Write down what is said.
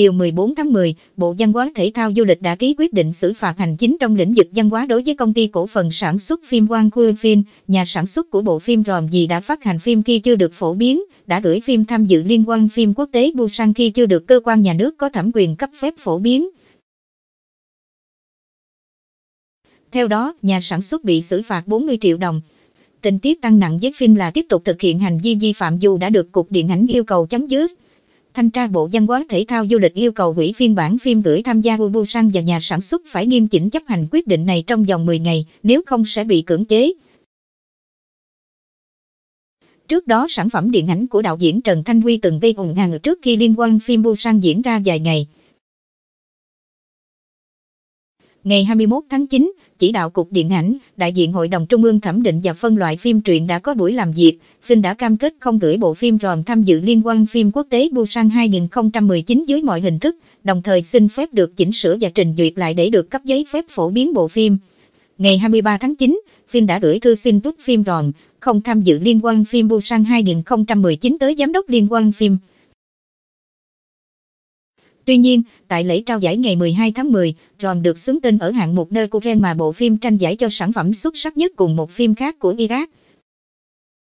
Chiều 14 tháng 10, Bộ Văn hóa Thể thao Du lịch đã ký quyết định xử phạt hành chính trong lĩnh vực văn hóa đối với công ty cổ phần sản xuất phim Quang Khuê Phim, nhà sản xuất của bộ phim Ròm gì đã phát hành phim khi chưa được phổ biến, đã gửi phim tham dự liên quan phim quốc tế Busan khi chưa được cơ quan nhà nước có thẩm quyền cấp phép phổ biến. Theo đó, nhà sản xuất bị xử phạt 40 triệu đồng. Tình tiết tăng nặng với phim là tiếp tục thực hiện hành vi vi phạm dù đã được Cục Điện ảnh yêu cầu chấm dứt. Thanh tra Bộ Văn hóa Thể thao Du lịch yêu cầu hủy phiên bản phim gửi tham gia Busan và nhà sản xuất phải nghiêm chỉnh chấp hành quyết định này trong vòng 10 ngày, nếu không sẽ bị cưỡng chế. Trước đó sản phẩm điện ảnh của đạo diễn Trần Thanh Huy từng gây ồn ào trước khi liên quan phim Busan diễn ra vài ngày. Ngày 21 tháng 9, chỉ đạo Cục Điện ảnh, đại diện Hội đồng Trung ương thẩm định và phân loại phim truyện đã có buổi làm việc, Phim đã cam kết không gửi bộ phim ròm tham dự liên quan phim quốc tế Busan 2019 dưới mọi hình thức, đồng thời xin phép được chỉnh sửa và trình duyệt lại để được cấp giấy phép phổ biến bộ phim. Ngày 23 tháng 9, phim đã gửi thư xin rút phim ròm, không tham dự liên quan phim Busan 2019 tới giám đốc liên quan phim. Tuy nhiên, tại lễ trao giải ngày 12 tháng 10, Ron được xướng tên ở hạng mục nơi Coren mà bộ phim tranh giải cho sản phẩm xuất sắc nhất cùng một phim khác của Iraq.